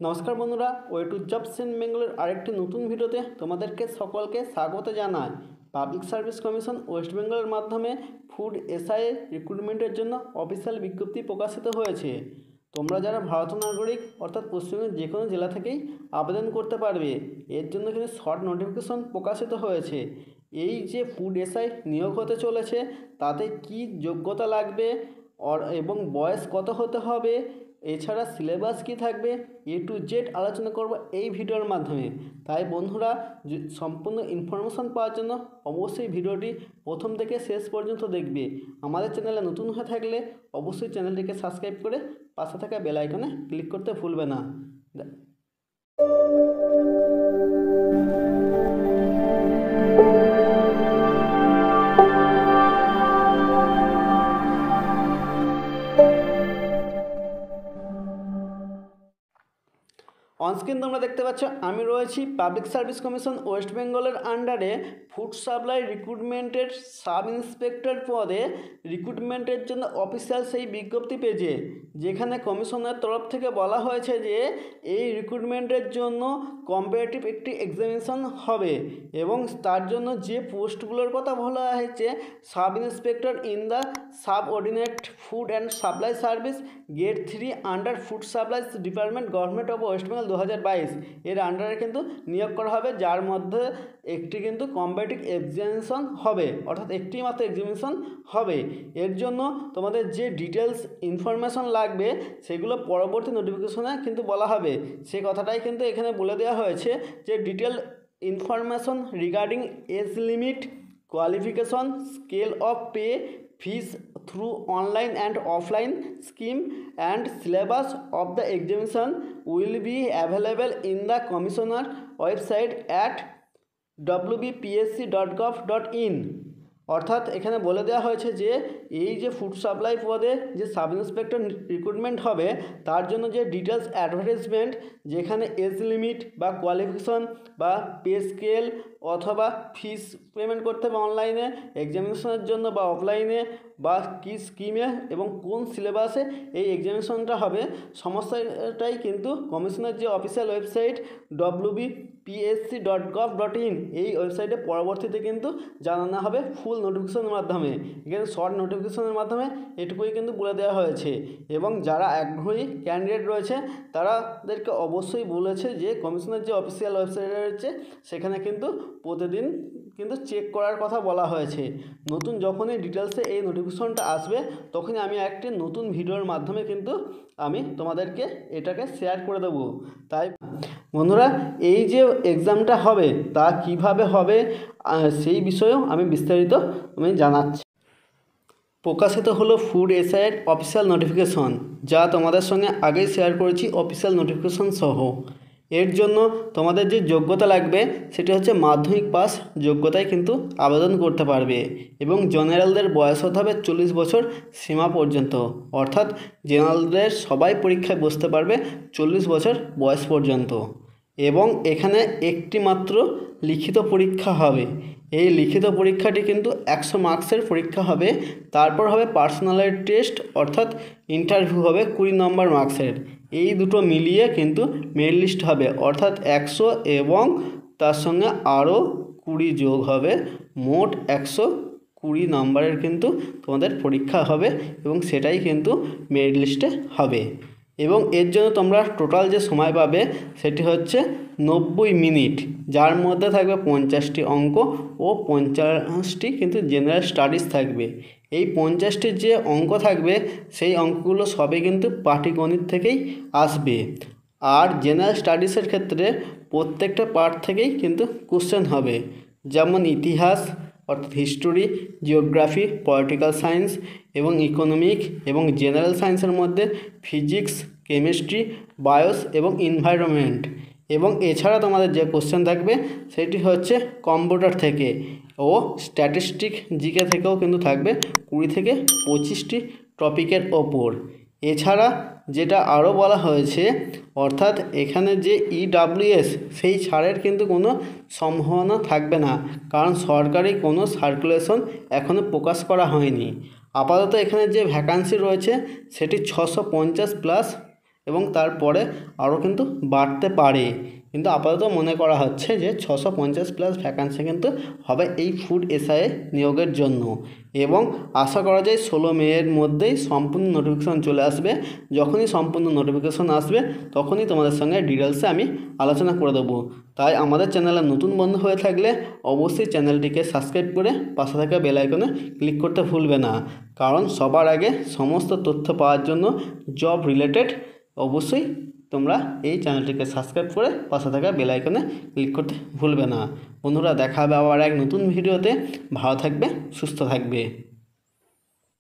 নমস্কার বন্ধুরা way to jobs in বেঙ্গলের আরেকটি নতুন ভিডিওতে তোমাদেরকে সকলকে স্বাগত জানাই। পাবলিক সার্ভিস কমিশন ওয়েস্ট বেঙ্গলের মাধ্যমে ফুড এসআই রিক্রুটমেন্টের জন্য অফিসিয়াল বিজ্ঞপ্তি প্রকাশিত হয়েছে। তোমরা যারা ভারত নাগরিক, অর্থাৎ পশ্চিমবঙ্গের যে কোনো জেলা থেকেই আবেদন করতে পারবে। এর জন্য কিন্তু শর্ট নোটিফিকেশন প্রকাশিত হয়েছে। এই যে ফুড এসআই নিয়োগ হতে চলেছে, তাতে কি যোগ্যতা লাগবে এবং বয়স কত হতে হবে এছাড়া সিলেবাস কি থাকবে? এ টু জেড আলোচনা করব এই ভিডিওর মাধ্যমে। তাই বন্ধুরা সম্পূর্ণ ইনফরমেশন পাওয়ার জন্য অবশ্যই ভিডিওটি প্রথম থেকে শেষ পর্যন্ত দেখবে। আমাদের চ্যানেলে নতুন হয়ে থাকলে অবশ্যই চ্যানেলটিকে সাবস্ক্রাইব করে পাশে থাকা বেল আইকনে ক্লিক করতে ভুলবে না। অনস্ক্রিন তোমরা দেখতে পাচ্ছ, আমি রয়েছি পাবলিক সার্ভিস কমিশন ওয়েস্ট বেঙ্গলের আন্ডারে ফুড সাপ্লাই রিক্রুটমেন্টের সাব ইন্সপেক্টর পদে রিক্রুটমেন্টের জন্য অফিসিয়াল সেই বিজ্ঞপ্তি পেজে যেখানে কমিশনের তরফ থেকে বলা হয়েছে যে এই রিক্রুটমেন্টের জন্য কম্পারেটিভ একটি এক্সামিনেশন হবে এবং তার জন্য যে পোস্টগুলোর কথা বলা হয়েছে sub inspector in the subordinate food and supply service grade three under food supplies department government of West Bengal দু হাজার বাইশ এর আন্ডারে কিন্তু নিয়োগ করা হবে, যার মধ্যে একটি কিন্তু কম্পারেটিভ এক্সামিনেশন হবে, অর্থাৎ একটি মাত্র এক্সামিনেশন হবে। এর জন্য তোমাদের যে ডিটেলস ইনফরমেশন লাগবে, সেগুলো পরবর্তী নোটিফিকেশনে কিন্তু বলা হবে। সে কথাটাই কিন্তু এখানে বলে দেওয়া হয়েছে যে detail information regarding age limit qualification scale of pay fees through online and offline scheme and syllabus of the examination will be available in the commissioner website at wbpsc.gov.in অর্থাৎ এখানে বলে দেওয়া হয়েছে যে, এই যে ফুড সাপ্লাই পদে যে সাব ইন্সপেক্টর রিক্রুটমেন্ট হবে, তার জন্য যে ডিটেলস অ্যাডভার্টাইজমেন্ট যেখানে এজ লিমিট বা কোয়ালিফিকেশন বা পে স্কেল অথবা ফিস পেমেন্ট করতে হবে অনলাইনে এক্সামিনেশনের জন্য বা অফলাইনে বা কী স্কিমে এবং কোন সিলেবাসে এই এক্সামিনেশনটা হবে, সমস্যাটাই কিন্তু কমিশনের যে official website WB PSC dot gov dot in এই ওয়েবসাইটে পরবর্তীতে কিন্তু জানানো হবে ফুল নোটিফিকেশনের মাধ্যমে। এখানে শর্ট নোটিফিকেশনের মাধ্যমে এটুকুই কিন্তু বলে দেওয়া হয়েছে এবং যারা আগ্রহী ক্যান্ডিডেট রয়েছে, তারাদেরকে অবশ্যই বলেছে যে কমিশনের যে অফিসিয়াল ওয়েবসাইট রয়েছে, সেখানে কিন্তু প্রতিদিন কিন্তু চেক করার কথা বলা হয়েছে। নতুন যখনই ডিটেলসে এই নোটিফিকেশনটা আসবে, তখনই আমি একটি নতুন ভিডিওর মাধ্যমে কিন্তু আমি তোমাদেরকে এটাকে শেয়ার করে দেবো। তাই বন্ধুরা, এই যে এক্সামটা হবে, তা কীভাবে হবে সেই বিষয়েও আমি বিস্তারিত আমি জানাচ্ছি। প্রকাশিত হলো ফুড এসআইয়ের অফিসিয়াল নোটিফিকেশন যা তোমাদের সঙ্গে আগেই শেয়ার করেছি অফিসিয়াল নোটিফিকেশন সহ। এর জন্য তোমাদের যে যোগ্যতা লাগবে, সেটি হচ্ছে মাধ্যমিক পাস যোগ্যতায় কিন্তু আবেদন করতে পারবে এবং জেনারেলদের বয়স হতে হবে চল্লিশ বছর সীমা পর্যন্ত। অর্থাৎ জেনারেলদের সবাই পরীক্ষায় বসতে পারবে চল্লিশ বছর বয়স পর্যন্ত। এবং এখানে একটি মাত্র লিখিত পরীক্ষা হবে। এই লিখিত পরীক্ষাটি কিন্তু একশো মার্কসের পরীক্ষা হবে। তারপর হবে পার্সোনালিটি টেস্ট, অর্থাৎ ইন্টারভিউ হবে কুড়ি নম্বর মার্কসের। এই দুটো মিলিয়ে কিন্তু মেরিট লিস্ট হবে। অর্থাৎ একশো এবং তার সঙ্গে আরও কুড়ি যোগ হবে। মোট একশো কুড়ি নম্বরের কিন্তু তোমাদের পরীক্ষা হবে এবং সেটাই কিন্তু মেরিট লিস্টে হবে। এবং এর জন্য তোমরা টোটাল যে সময় পাবে সেটি হচ্ছে নব্বই মিনিট, যার মধ্যে থাকবে পঞ্চাশটি অঙ্ক ও পঞ্চাশটি কিন্তু জেনারেল স্টাডিজ থাকবে। এই পঞ্চাশটির যে অঙ্ক থাকবে, সেই অঙ্কগুলো সবই কিন্তু পাটিগণিত থেকেই আসবে। আর জেনারেল স্টাডিজের ক্ষেত্রে প্রত্যেকটা পার্ট থেকেই কিন্তু কোশ্চেন হবে। যেমন ইতিহাস অর্থাৎ হিস্টোরি জিওগ্রাফি পলিটিক্যাল সায়েন্স এবং ইকোনমিক এবং জেনারেল সায়েন্সের মধ্যে ফিজিক্স কেমিস্ট্রি বায়োস এবং এনভায়রনমেন্ট এবং এছাড়া তোমাদের যে কোশ্চেন থাকবে সেটি হচ্ছে কম্পিউটার থেকে ও স্ট্যাটিস্টিক জিকে থেকেও কিন্তু থাকবে কুড়ি থেকে পঁচিশটি টপিকের ওপর। এছাড়া যেটা আরও বলা হয়েছে, অর্থাৎ এখানে যে ইডাব্লিউএস সেই ছাড়ের কিন্তু কোনো সম্ভাবনা থাকবে না। কারণ সরকারি কোনো সার্কুলেশন এখনও প্রকাশ করা হয়নি। আপাতত এখানে যে ভ্যাকান্সি রয়েছে, সেটি ছশো পঞ্চাশ প্লাস এবং তারপরে আরও কিন্তু বাড়তে পারে। কিন্তু আপাতত মনে করা হচ্ছে যে ছশো পঞ্চাশ প্লাস ভ্যাকান্সি কিন্তু হবে এই ফুড এসআইএ নিয়োগের জন্য। এবং আশা করা যায় ষোলো মেয়ের মধ্যেই সম্পূর্ণ নোটিফিকেশন চলে আসবে। যখনই সম্পূর্ণ নোটিফিকেশন আসবে, তখনই তোমাদের সঙ্গে ডিটেলসে আমি আলোচনা করে দেবো। তাই আমাদের চ্যানেলে নতুন বন্ধু হয়ে থাকলে অবশ্যই চ্যানেলটিকে সাবস্ক্রাইব করে পাশে থাকা বেল আইকনে ক্লিক করতে ভুলবে না। কারণ সবার আগে সমস্ত তথ্য পাওয়ার জন্য জব রিলেটেড অবশ্যই তোমরা এই চ্যানেলটিকে সাবস্ক্রাইব করে পাশে থাকা বেল আইকনে ক্লিক করতে ভুলবে না। বন্ধুরা, দেখা হবে আবার এক নতুন ভিডিওতে ভালো থাকবে, সুস্থ থাকবে।